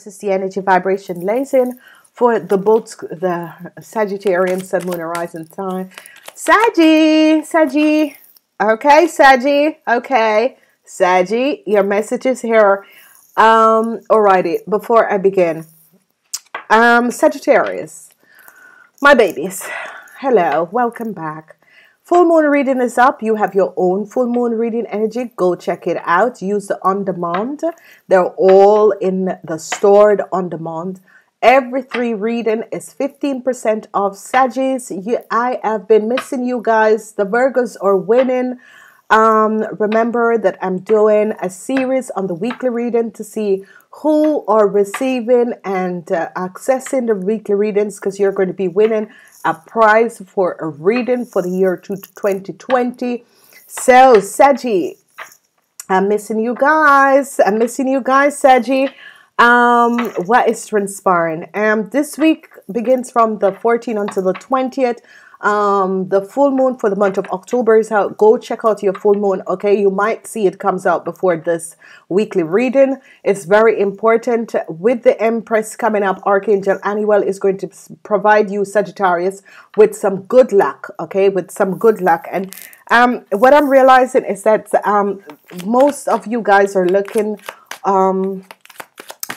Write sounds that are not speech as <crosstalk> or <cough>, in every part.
This is the energy vibration lays in for the both the Sagittarian Sun, Moon, Horizon sign. Saggy, Saggy. Okay, Saggy. Okay, Saggy. Your message is here. Um, alrighty. Before I begin, um, Sagittarius, my babies. Hello, welcome back. Full moon reading is up. You have your own full moon reading energy. Go check it out. Use the on demand. They're all in the stored on demand. Every three reading is 15% off Saggies. You, I have been missing you guys. The Virgos are winning. Um, remember that I'm doing a series on the weekly reading to see who are receiving and uh, accessing the weekly readings because you're going to be winning a prize for a reading for the year 2020. So, Saji, I'm missing you guys. I'm missing you guys, Saji. Um, what is transpiring? Um, this week begins from the 14th until the 20th. Um, the full moon for the month of October is out. Go check out your full moon. Okay, you might see it comes out before this weekly reading. It's very important. With the Empress coming up, Archangel Aniel is going to provide you, Sagittarius, with some good luck. Okay, with some good luck. And um, what I'm realizing is that um, most of you guys are looking um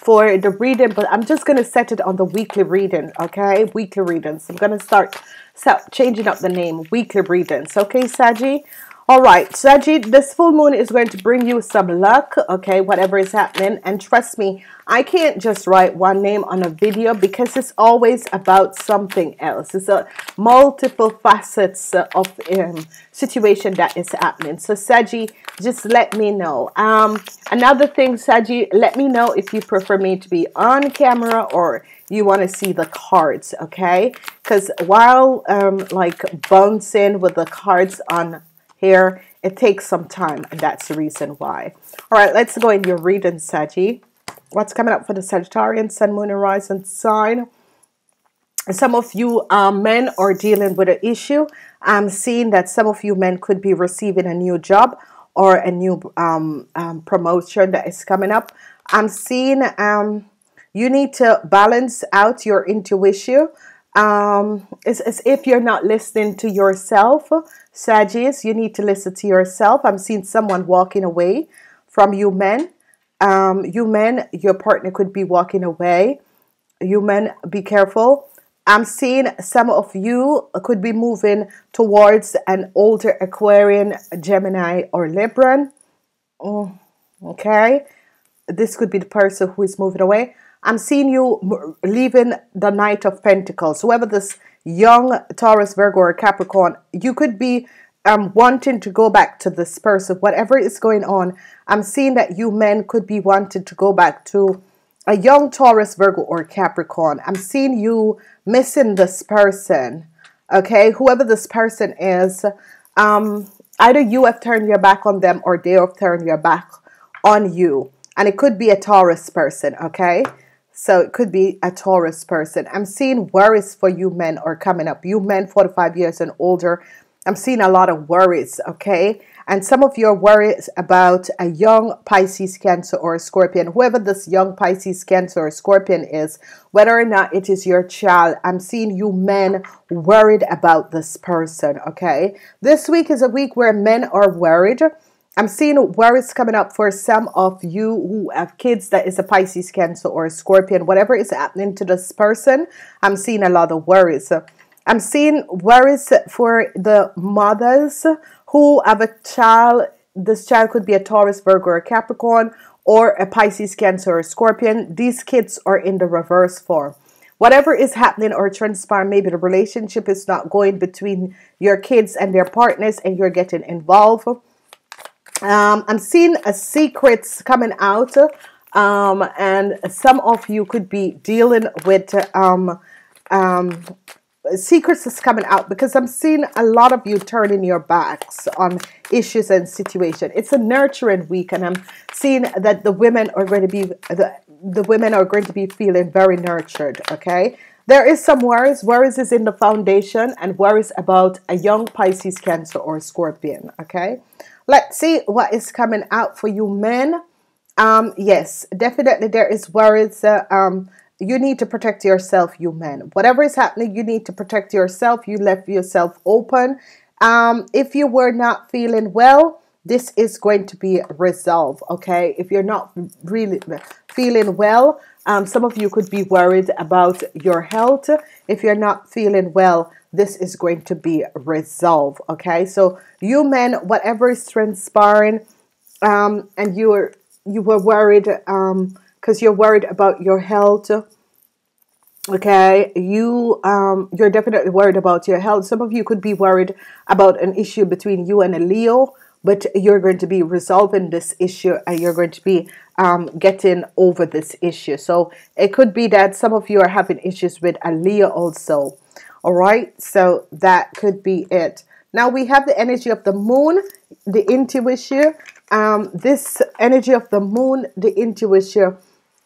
for the reading but I'm just gonna set it on the weekly reading okay weekly readings I'm gonna start so changing up the name weekly readings okay Saji? All right Saji this full moon is going to bring you some luck okay? Whatever is happening. And trust me I can't just write one name on a video because it's always about something else. It's a multiple facets of um, situation that is happening. So Saji just let me know. Um another thing Saji let me know if you prefer me to be on camera or you want to see the cards okay? Because while um, like bouncing with the cards on here it takes some time and that's the reason why. All right let's go in your reading Saggy what's coming up for the Sagittarian Sun Moon Horizon sign? Some of you um, men are dealing with an issue. I'm seeing that some of you men could be receiving a new job or a new um, um, promotion that is coming up. I'm seeing um, you need to balance out your intuition. Um, it's as if you're not listening to yourself, Sagittarius. You need to listen to yourself. I'm seeing someone walking away from you men. Um, you men, your partner could be walking away. You men, be careful. I'm seeing some of you could be moving towards an older Aquarian, Gemini, or Libran. Mm, okay. This could be the person who is moving away. I'm seeing you leaving the Knight of Pentacles. Whoever this young Taurus, Virgo, or Capricorn, you could be um, wanting to go back to this person. Whatever is going on, I'm seeing that you men could be wanting to go back to a young Taurus, Virgo, or Capricorn. I'm seeing you missing this person. Okay, whoever this person is, um, either you have turned your back on them or they have turned your back on you. And it could be a Taurus person, okay? So it could be a Taurus person. I'm seeing worries for you men are coming up. You men 45 years and older. I'm seeing a lot of worries, okay? And some of your worries about a young Pisces, Cancer, or a Scorpion, whoever this young Pisces, Cancer, or Scorpion is, whether or not it is your child, I'm seeing you men worried about this person, okay? This week is a week where men are worried I'm seeing worries coming up for some of you who have kids that is a Pisces, Cancer, or a Scorpion. Whatever is happening to this person, I'm seeing a lot of worries. I'm seeing worries for the mothers who have a child. This child could be a Taurus, Virgo, or Capricorn, or a Pisces, Cancer, or Scorpion. These kids are in the reverse form. Whatever is happening or transpiring, maybe the relationship is not going between your kids and their partners, and you're getting involved um, I'm seeing a secrets coming out um, and some of you could be dealing with um, um, secrets is coming out because I'm seeing a lot of you turning your backs on issues and situation. It's a nurturing week and I'm seeing that the women are going to be the, the women are going to be feeling very nurtured okay there is some worries worries is in the foundation and worries about a young Pisces cancer or scorpion okay Let's see what is coming out for you men. Um, yes, definitely there is worries. Uh, um, you need to protect yourself, you men. Whatever is happening, you need to protect yourself. You left yourself open. Um, if you were not feeling well, this is going to be resolved. Okay, if you're not really feeling well, um, some of you could be worried about your health. If you're not feeling well, this is going to be resolved. Okay, so you men, whatever is transpiring, um, and you are you were worried um because you're worried about your health okay you um you're definitely worried about your health some of you could be worried about an issue between you and a leo but you're going to be resolving this issue and you're going to be um, getting over this issue. So it could be that some of you are having issues with a leo also. All right? So that could be it. Now we have the energy of the moon the intuition. Um, this energy of the moon, the intuition,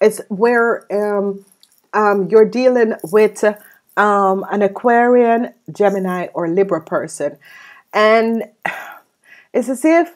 is where um, um, you're dealing with um, an Aquarian, Gemini, or Libra person. And <sighs> it's as if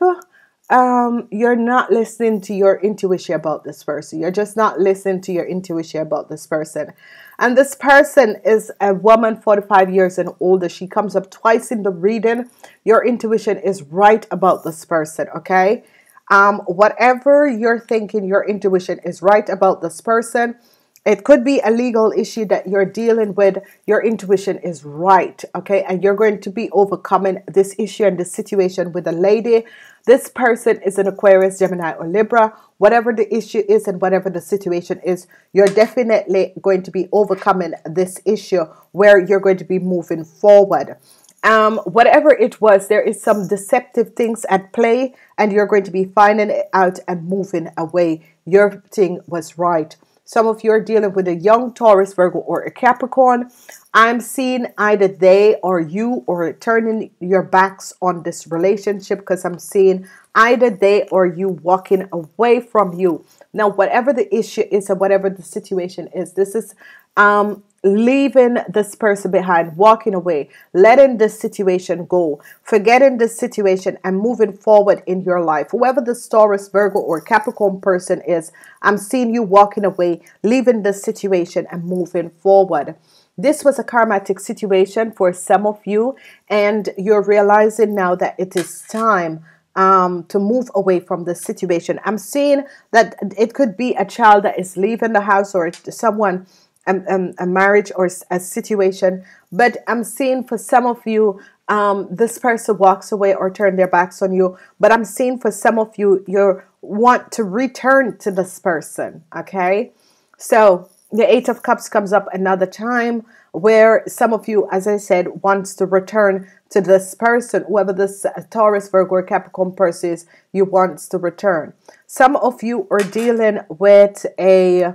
um, you're not listening to your intuition about this person. You're just not listening to your intuition about this person. And this person is a woman 45 years and older. She comes up twice in the reading. Your intuition is right about this person, okay? Um, whatever you're thinking, your intuition is right about this person. It could be a legal issue that you're dealing with. Your intuition is right, okay? And you're going to be overcoming this issue and this situation with a lady. This person is an Aquarius, Gemini, or Libra. Whatever the issue is and whatever the situation is, you're definitely going to be overcoming this issue where you're going to be moving forward um, whatever it was, there is some deceptive things at play, and you're going to be finding it out and moving away. Your thing was right. Some of you are dealing with a young Taurus, Virgo, or a Capricorn. I'm seeing either they or you or turning your backs on this relationship because I'm seeing either they or you walking away from you. Now, whatever the issue is and whatever the situation is, this is um, leaving this person behind, walking away, letting this situation go, forgetting this situation and moving forward in your life. Whoever the Taurus, Virgo, or Capricorn person is, I'm seeing you walking away, leaving this situation and moving forward. This was a karmatic situation for some of you, and you're realizing now that it is time um, to move away from the situation. I'm seeing that it could be a child that is leaving the house or someone a, marriage or a situation. But I'm seeing for some of you, um, this person walks away or turn their backs on you. But I'm seeing for some of you, you want to return to this person. Okay, so the Eight of Cups comes up another time where some of you, as I said, wants to return to this person, whoever this Taurus, Virgo, or Capricorn person is, you wants to return. Some of you are dealing with a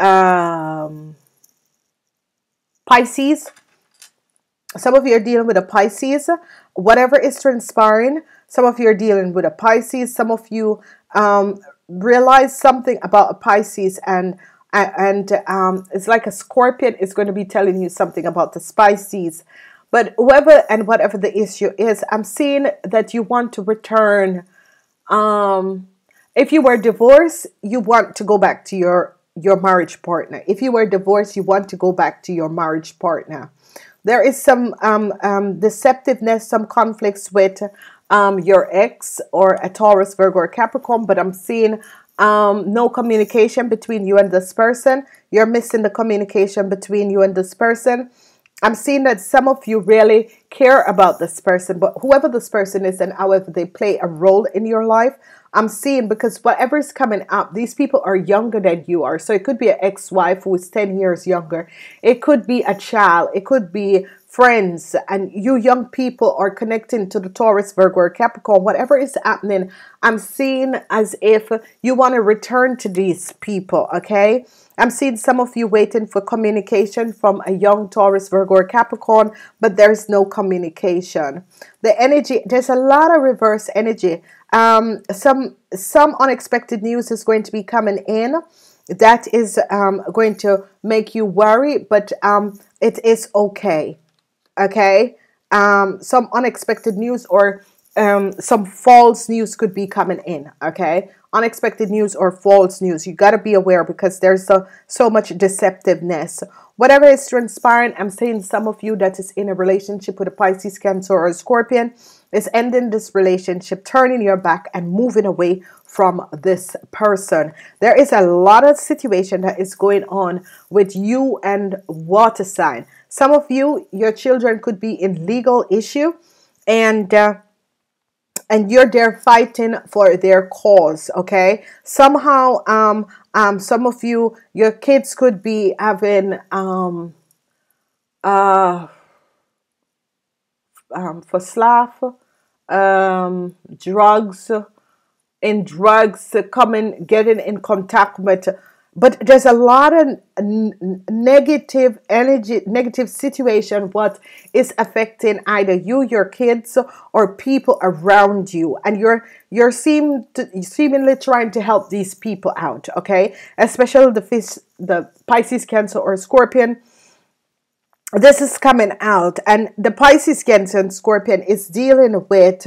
um, Pisces. Some of you are dealing with a Pisces. Whatever is transpiring, some of you are dealing with a Pisces. Some of you um, realize something about a Pisces and and um, it's like a scorpion is going to be telling you something about the Pisces. But whoever and whatever the issue is, I'm seeing that you want to return. Um, if you were divorced, you want to go back to your your marriage partner. If you were divorced, you want to go back to your marriage partner. There is some um, um, deceptiveness, some conflicts with um, your ex or a Taurus, Virgo, or Capricorn, but I'm seeing um, no communication between you and this person. You're missing the communication between you and this person. I'm seeing that some of you really care about this person, but whoever this person is and however they play a role in your life, I'm seeing because whatever is coming up, these people are younger than you are. So it could be an ex wife who is 10 years younger, it could be a child, it could be friends, and you young people are connecting to the Taurus, Virgo, or Capricorn, whatever is happening. I'm seeing as if you want to return to these people, okay? I'm seeing some of you waiting for communication from a young Taurus, Virgo, or Capricorn, but there's no communication. The energy, there's a lot of reverse energy. Um, some some unexpected news is going to be coming in that is um, going to make you worry, but um, it is okay. Okay, um, some unexpected news or um, some false news could be coming in. Okay, unexpected news or false news. You got to be aware because there's so so much deceptiveness. Whatever is transpiring, I'm saying some of you that is in a relationship with a Pisces, Cancer, or a Scorpion is ending this relationship, turning your back and moving away from this person. There is a lot of situation that is going on with you and water sign. Some of you, your children could be in legal issue and uh, and you're there fighting for their cause okay somehow um um some of you your kids could be having um uh um for slav um drugs and drugs coming getting in contact with but there's a lot of negative energy negative situation what is affecting either you your kids or people around you. And you're you're seem to, seemingly trying to help these people out okay? Especially the fish the pisces cancer or scorpion this is coming out and the pisces cancer and scorpion is dealing with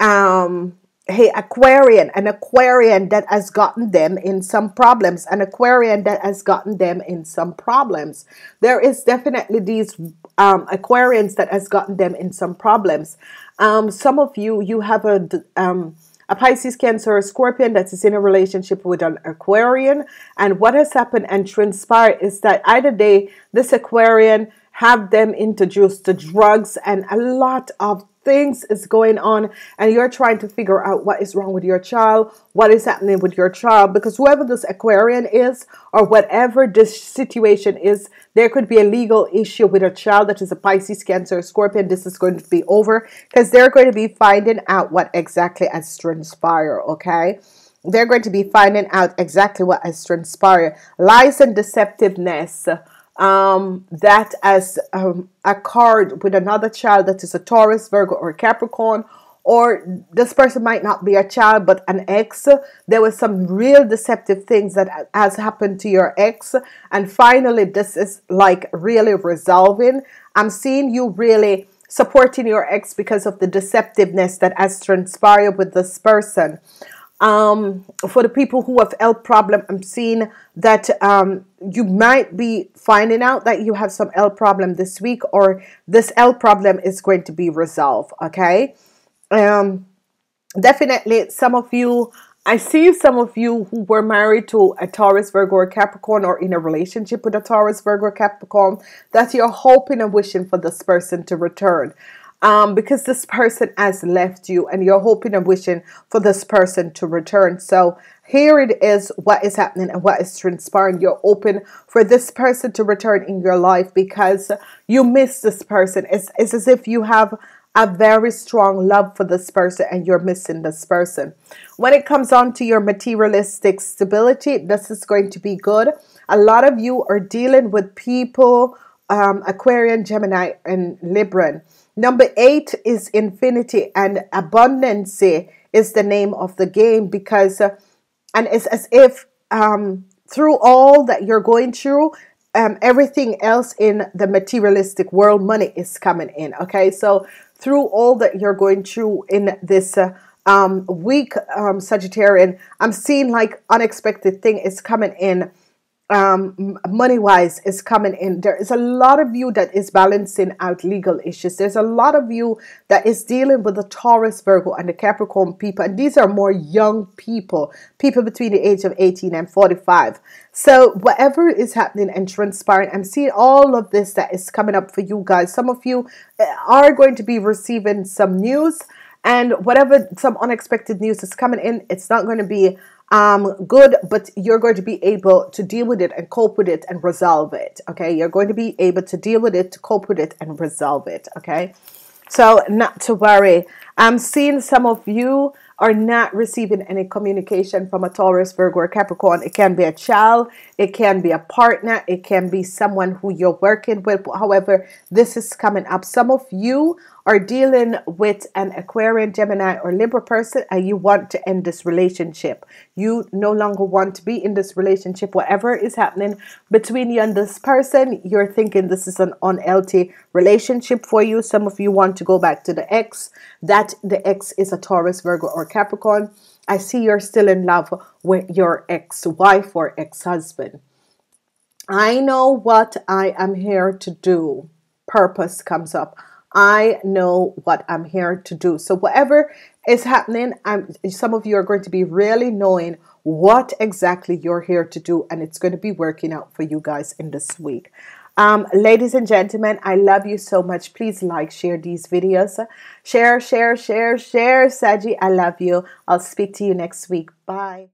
um hey aquarian an aquarian that has gotten them in some problems an aquarian that has gotten them in some problems. There is definitely these um, aquarians that has gotten them in some problems. Um, some of you you have a um, a Pisces, Cancer, or Scorpion that is in a relationship with an Aquarian. And what has happened and transpired is that either they, this Aquarian, have them introduced to drugs and a lot of things is going on and you're trying to figure out what is wrong with your child, what is happening with your child, because whoever this Aquarian is or whatever this situation is, there could be a legal issue with a child that is a Pisces, Cancer, Scorpion. This is going to be over because they're going to be finding out what exactly has transpired, okay? They're going to be finding out exactly what has transpired. Lies and deceptiveness um, that as um, a card with another child that is a Taurus, Virgo, or Capricorn, or this person might not be a child but an ex. There was some real deceptive things that has happened to your ex, and finally, this is like really resolving. I'm seeing you really supporting your ex because of the deceptiveness that has transpired with this person. Um, for the people who have health problem, I'm seeing that um, you might be finding out that you have some health problem this week, or this health problem is going to be resolved. Okay, um, definitely some of you. I see some of you who were married to a Taurus, Virgo, or Capricorn, or in a relationship with a Taurus, Virgo, or Capricorn, that you're hoping and wishing for this person to return um, because this person has left you and you're hoping and wishing for this person to return. So here it is what is happening and what is transpiring. You're open for this person to return in your life because you miss this person. It's, it's as if you have a very strong love for this person and you're missing this person. When it comes on to your materialistic stability, this is going to be good. A lot of you are dealing with people, um, Aquarian, Gemini, and Libran Number eight is infinity and abundance is the name of the game because, uh, and it's as if um, through all that you're going through, um, everything else in the materialistic world, money is coming in. Okay, so through all that you're going through in this uh, um, week, um, Sagittarian, I'm seeing like unexpected thing is coming in um, money wise is coming in. There is a lot of you that is balancing out legal issues. There's a lot of you that is dealing with the Taurus, Virgo, and the Capricorn people. And these are more young people, people between the age of 18 and 45. So, whatever is happening and transpiring, I'm seeing all of this that is coming up for you guys. Some of you uh, are going to be receiving some news. And whatever some unexpected news is coming in, it's not going to be um, good, but you're going to be able to deal with it and cope with it and resolve it. Okay, you're going to be able to deal with it, to cope with it, and resolve it. Okay, so not to worry. I'm seeing some of you are not receiving any communication from a Taurus, Virgo, or Capricorn. It can be a child, it can be a partner, it can be someone who you're working with. However, this is coming up. Some of you are dealing with an Aquarian, Gemini, or Libra person and you want to end this relationship. You no longer want to be in this relationship. Whatever is happening between you and this person, you're thinking this is an unhealthy relationship for you. Some of you want to go back to the ex. That the ex is a Taurus, Virgo, or Capricorn. I see you're still in love with your ex wife or ex husband. I know what I am here to do. Purpose comes up. I know what I'm here to do. So whatever is happening, I'm, some of you are going to be really knowing what exactly you're here to do, and it's going to be working out for you guys in this week. Um, ladies and gentlemen, I love you so much. Please like, share these videos. Share, share, share, share. Saji, I love you. I'll speak to you next week. Bye.